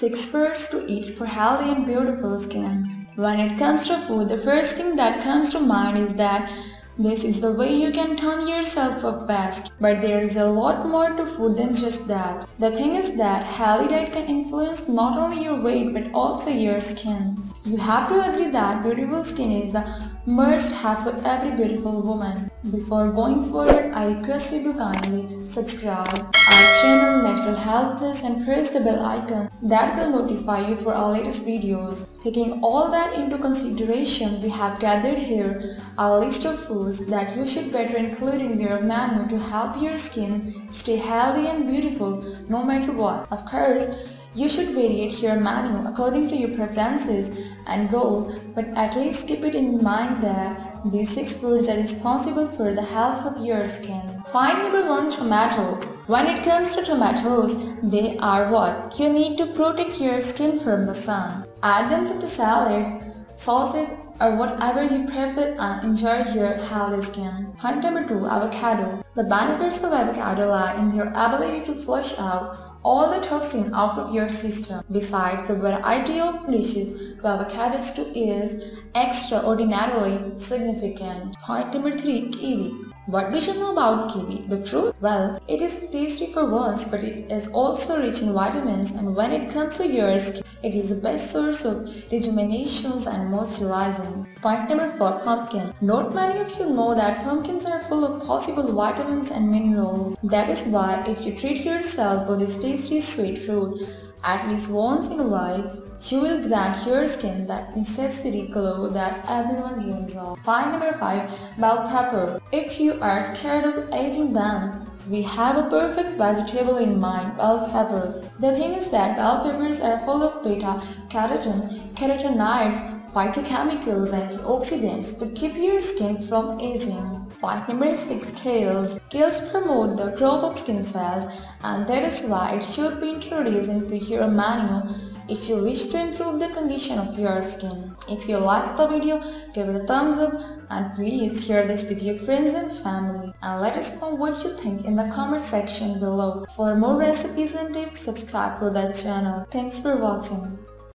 6 foods to eat for healthy and beautiful skin. When it comes to food, the first thing that comes to mind is that this is the way you can turn yourself up best. But there is a lot more to food than just that. The thing is that healthy diet can influence not only your weight but also your skin. You have to agree that beautiful skin is a must have for every beautiful woman. Before going forward, I request you to kindly subscribe our channel Natural Health and press the bell icon that will notify you for our latest videos. Taking all that into consideration, we have gathered here a list of foods that you should better include in your menu to help your skin stay healthy and beautiful no matter what. Of course, you should variate your menu according to your preferences and goal, but at least keep it in mind that these 6 foods are responsible for the health of your skin. Point number 1 Tomato When it comes to tomatoes, they are what you need to protect your skin from the sun. Add them to the salads, sauces or whatever you prefer and enjoy your healthy skin. Point number 2 Avocado The benefits of avocado lie in their ability to flush out all the toxin out of your system. Besides, the variety of dishes to avocados to is extraordinarily significant. Point number 3. Kiwi what do you know about kiwi, the fruit? Well, it is tasty for once but it is also rich in vitamins and when it comes to your skin, it is the best source of rejuvenations and moisturizing. Point number 4. Pumpkin. Not many of you know that pumpkins are full of possible vitamins and minerals. That is why if you treat yourself with this tasty sweet fruit at least once in a while, she will grant your skin that necessary glow that everyone dreams of. Point number 5. Bell pepper. If you are scared of aging then we have a perfect vegetable in mind, bell pepper. The thing is that bell peppers are full of beta carotene, carotenoids, phytochemicals, and antioxidants to keep your skin from aging. Point number 6. Kales. Kales promote the growth of skin cells and that is why it should be introduced into your menu if you wish to improve the condition of your skin. If you liked the video, give it a thumbs up and please share this with your friends and family and let us know what you think in the comment section below. For more recipes and tips, subscribe to that channel. Thanks for watching.